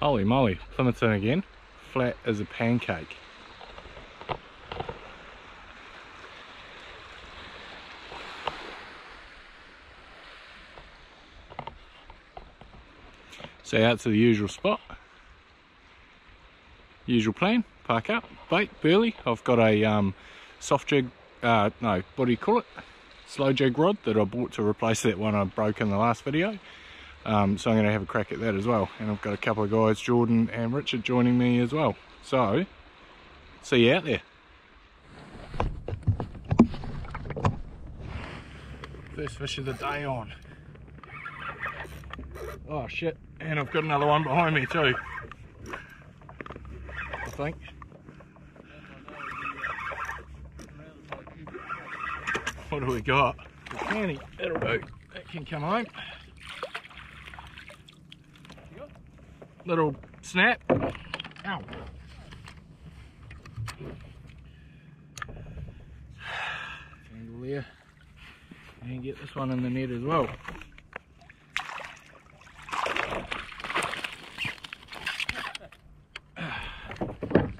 Holy moly, Plimmerton again. Flat as a pancake. So out to the usual spot. Usual plan, park up, bait, burley. I've got a um, soft jig, uh, no, what do you call it? Slow jig rod that I bought to replace that one I broke in the last video. Um, so I'm going to have a crack at that as well. And I've got a couple of guys, Jordan and Richard, joining me as well. So, see you out there. First fish of the day on. Oh shit, and I've got another one behind me too. I think. What do we got? The canny, that'll do. That can come home. Little snap. Ow. There. And get this one in the net as well.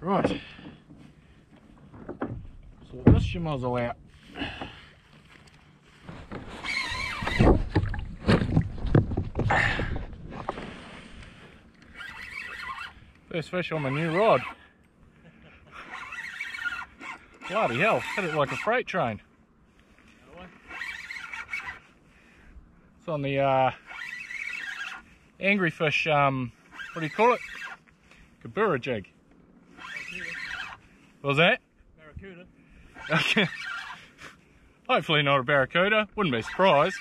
Right. So this schmozzle out. First fish on my new rod. Bloody hell, hit it like a freight train. It's on the uh, angry fish, um, what do you call it? Kabura jig. What was that? Barracuda. Okay. Hopefully not a barracuda. Wouldn't be surprised.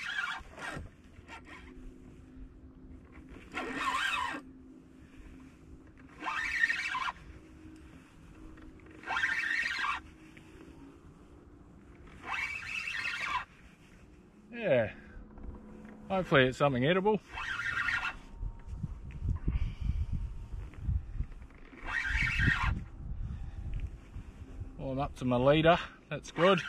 Yeah. Hopefully it's something edible. Well, I'm up to my leader. That's good.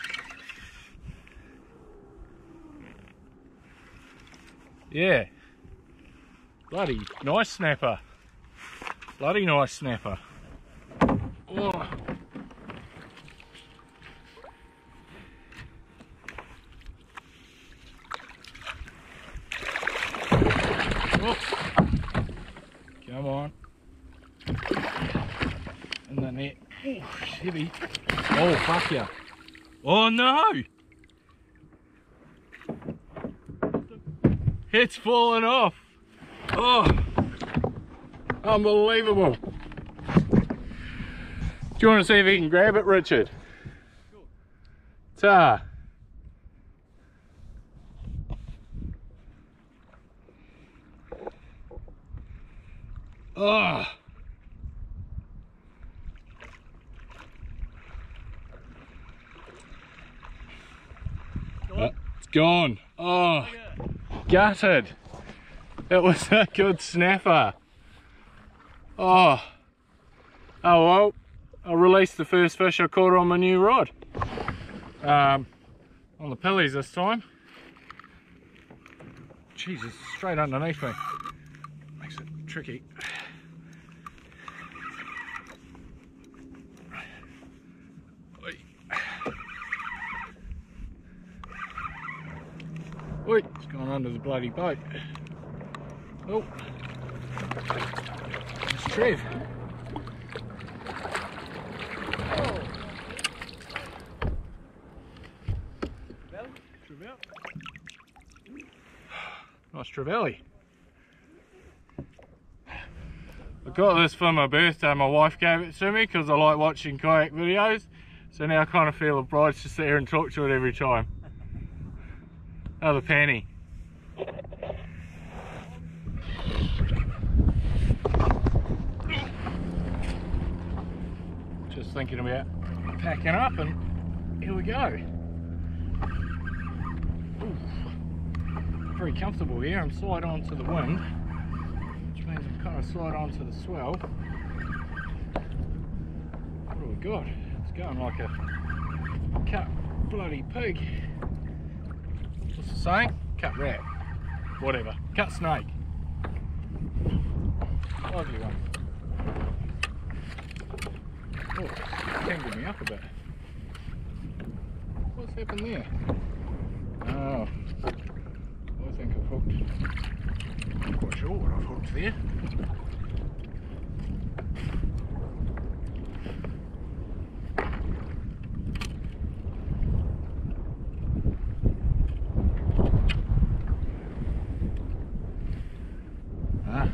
Yeah. Bloody nice snapper. Bloody nice snapper. Oh. Come on. In the net. Oh, heavy. Oh, fuck yeah. Oh no! It's falling off. Oh, unbelievable. Do you want to see if you can grab it, Richard? Ta. Oh. Uh, it's gone. Oh, gutted. It was a good snapper. Oh. Oh well, I released the first fish I caught on my new rod. Um, on the pillies this time. Jesus, straight underneath me. Makes it tricky. Oi, it's gone under the bloody boat. Oh. It's Trev. Oh. Nice Trevally. I got this for my birthday. My wife gave it to me because I like watching kayak videos. So now I kind of feel obliged to sit here and talk to it every time. Oh, Another penny. Just thinking about packing up and here we go. Ooh, very comfortable here. I'm slide onto the wind, which means I'm kind of slide onto the swell. What do we got? It's going like a cut bloody pig. What's? Cut rat. Whatever. Cut snake. Lovely one. Oh, tangled me up a bit. What's happened there? Oh, I think I've hooked. Not quite sure what I've hooked there. Ah,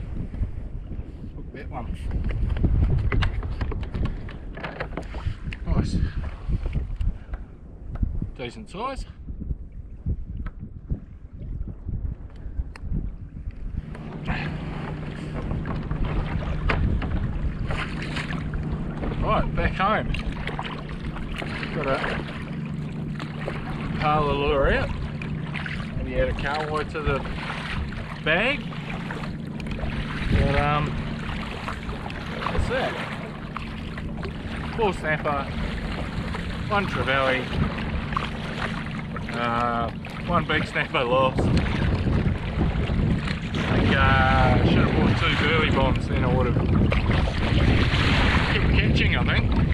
hooked that one. Nice. Decent size. Right, back home. Got a of lure out. Maybe add a cowboy to the bag. But um, what's that? Four snapper, one trevally, uh, one big snapper lost. I think, uh, should have bought two burley bombs then I would have kept catching I think.